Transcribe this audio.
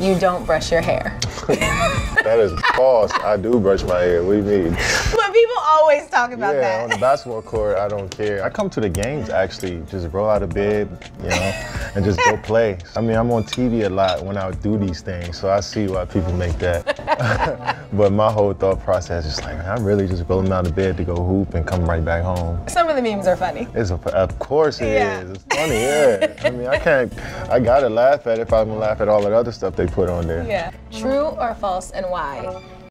you don't brush your hair. that is false. I do brush my hair. What do always talk about yeah, that. on the basketball court, I don't care. I come to the games actually, just roll out of bed, you know, and just go play. I mean, I'm on TV a lot when I do these things, so I see why people make that. but my whole thought process is like, I'm really just rolling out of bed to go hoop and come right back home. Some of the memes are funny. It's a, of course it is. Yeah. It's funny, yeah. I mean, I can't, I gotta laugh at it if I'm gonna laugh at all that other stuff they put on there. Yeah. True or false and why?